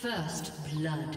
First blood.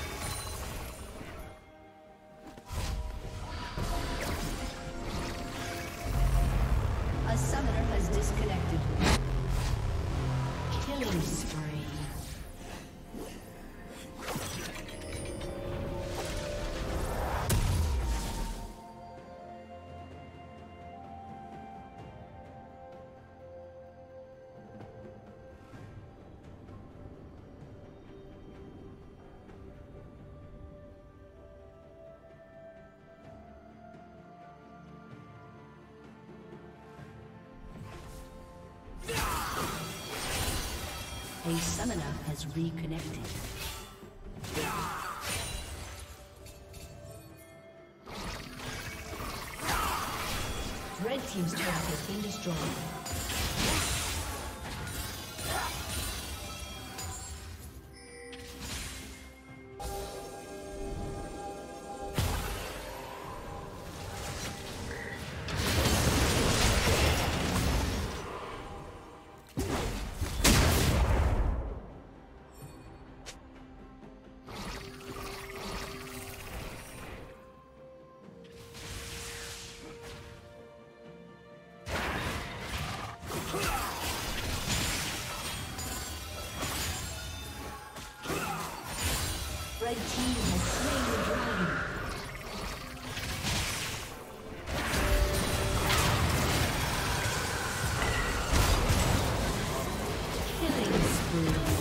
Has reconnected. Red Team's turret has been destroyed. Killing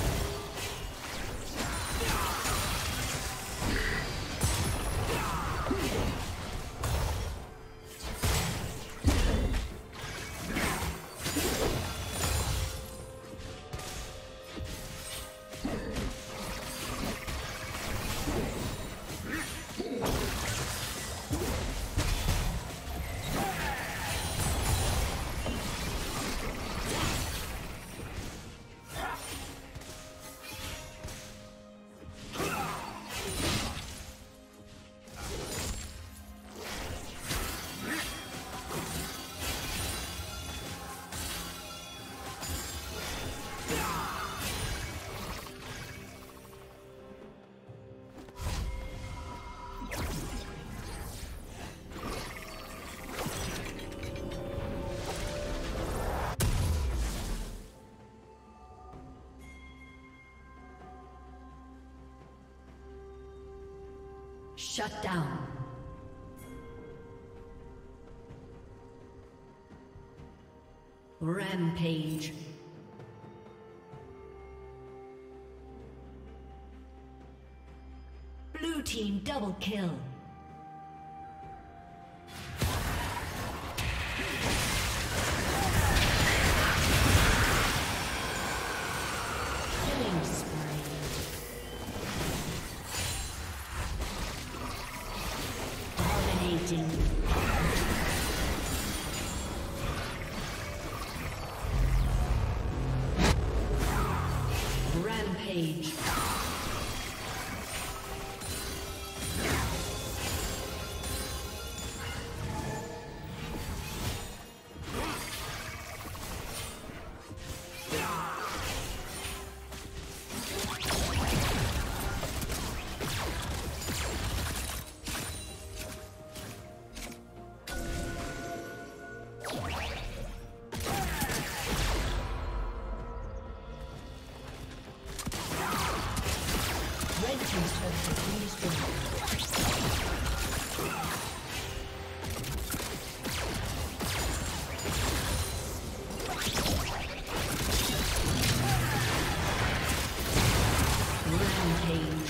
Shut down. Rampage. Blue team double kill. Rampage. Rampage.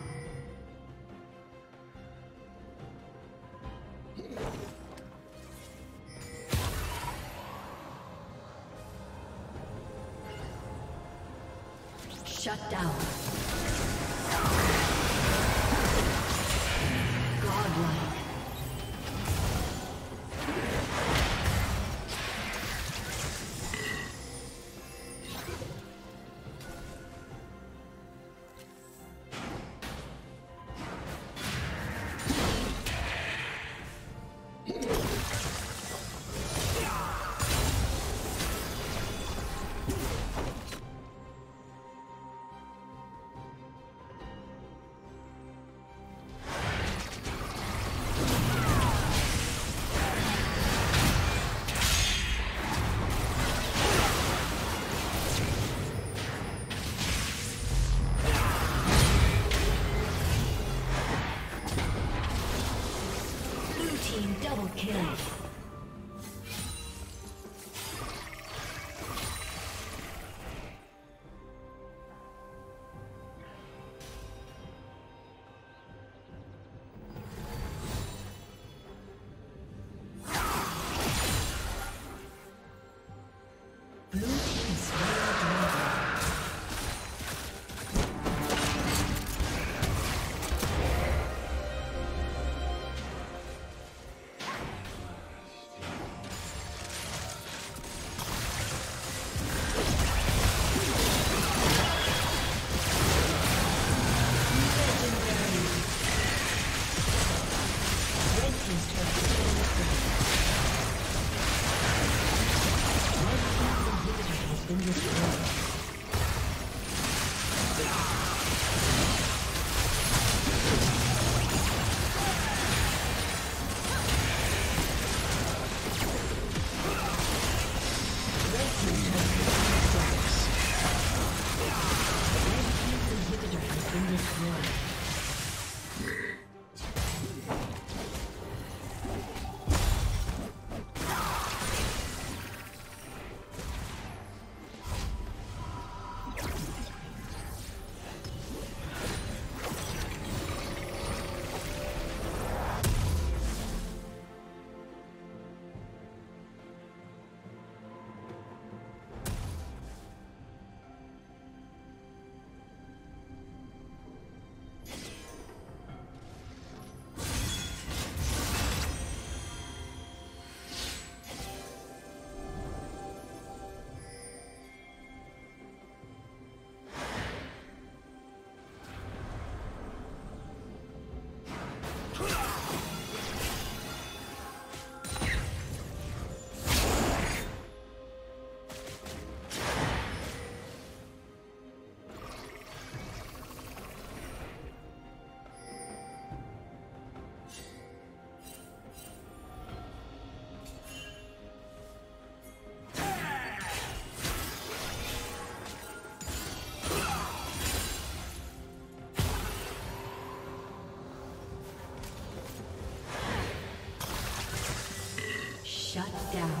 Shut down.